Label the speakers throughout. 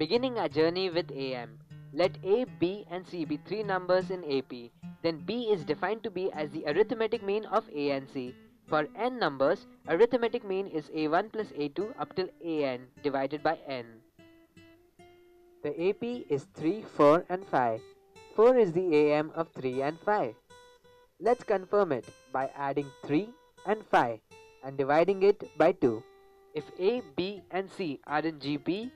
Speaker 1: Beginning our journey with AM, let A, B and C be three numbers in AP. Then B is defined to be as the arithmetic mean of A and C. For n numbers, arithmetic mean is A1 plus A2 up till AN divided by n. The AP is 3, 4 and 5. 4 is the AM of 3 and 5. Let's confirm it by adding 3 and 5 and dividing it by 2. If A, B and C are in GP,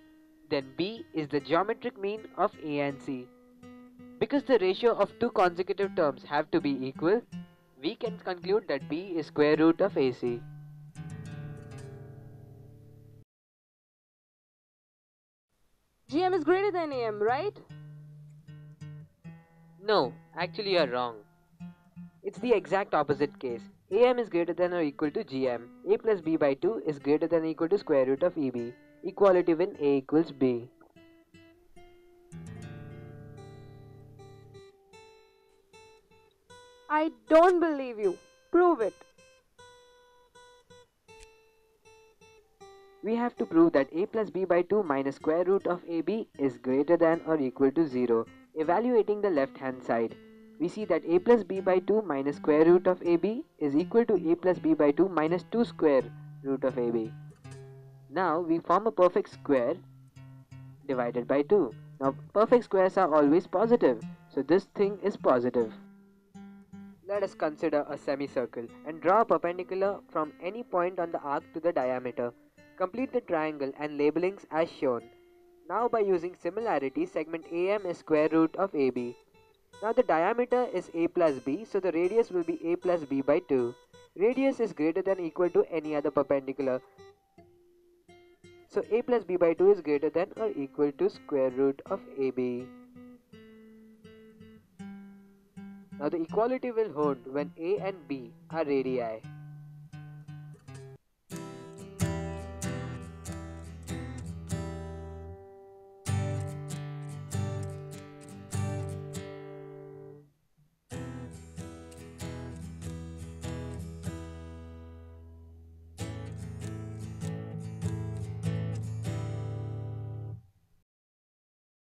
Speaker 1: then B is the geometric mean of A and C. Because the ratio of two consecutive terms have to be equal, we can conclude that B is square root of AC.
Speaker 2: GM is greater than AM, right?
Speaker 1: No, actually you are wrong. It's the exact opposite case. AM is greater than or equal to GM. A plus B by 2 is greater than or equal to square root of AB. Equality when A equals B.
Speaker 2: I don't believe you. Prove it.
Speaker 1: We have to prove that a plus b by 2 minus square root of ab is greater than or equal to 0. Evaluating the left hand side, we see that a plus b by 2 minus square root of ab is equal to a plus b by 2 minus 2 square root of ab. Now we form a perfect square divided by 2. Now perfect squares are always positive, so this thing is positive. Let us consider a semicircle and draw a perpendicular from any point on the arc to the diameter. Complete the triangle and labelings as shown. Now by using similarity, segment AM is square root of AB. Now the diameter is A plus B, so the radius will be A plus B by 2. Radius is greater than equal to any other perpendicular. So A plus B by 2 is greater than or equal to square root of AB. Now the equality will hold when A and B are radii.